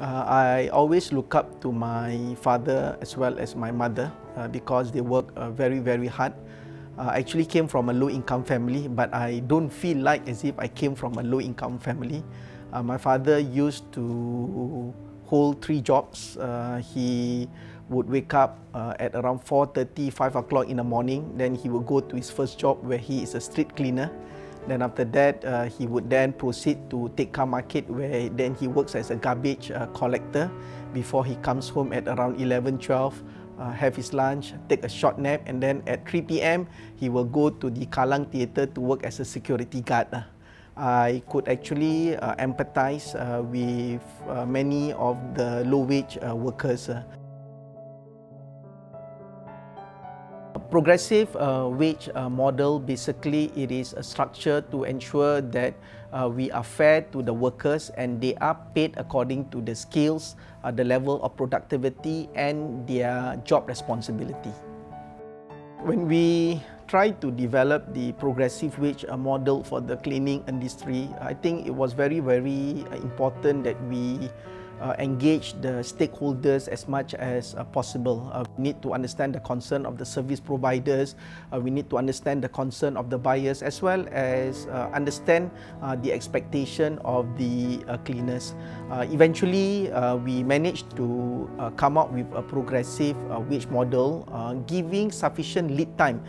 Uh, I always look up to my father as well as my mother uh, because they work uh, very, very hard. Uh, I actually came from a low income family, but I don't feel like as if I came from a low income family. Uh, my father used to hold three jobs. Uh, he would wake up uh, at around 4.30, 5 o'clock in the morning. Then he would go to his first job where he is a street cleaner. Then after that, uh, he would then proceed to Tekka Market where then he works as a garbage uh, collector before he comes home at around 11, 12, uh, have his lunch, take a short nap and then at 3 p.m. he will go to the Kalang Theatre to work as a security guard. Uh. I could actually uh, empathize uh, with uh, many of the low-wage uh, workers. Uh. Progressive uh, wage uh, model basically it is a structure to ensure that uh, we are fair to the workers and they are paid according to the skills, uh, the level of productivity and their job responsibility. When we try to develop the progressive wage uh, model for the cleaning industry, I think it was very, very uh, important that we uh, engage the stakeholders as much as uh, possible. Uh, we need to understand the concern of the service providers. Uh, we need to understand the concern of the buyers as well as uh, understand uh, the expectation of the cleaners. Eventually, we managed to come up with a progressive wage model, giving sufficient lead time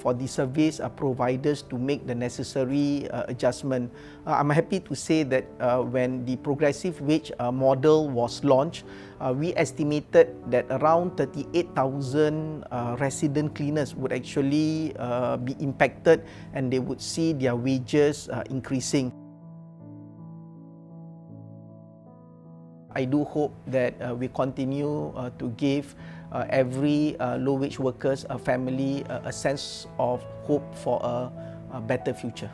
for the service providers to make the necessary adjustment. I'm happy to say that when the progressive wage uh, model was launched, uh, we estimated that around 38,000 uh, resident cleaners would actually uh, be impacted and they would see their wages uh, increasing. I do hope that uh, we continue uh, to give uh, every uh, low wage workers, a family, uh, a sense of hope for a, a better future.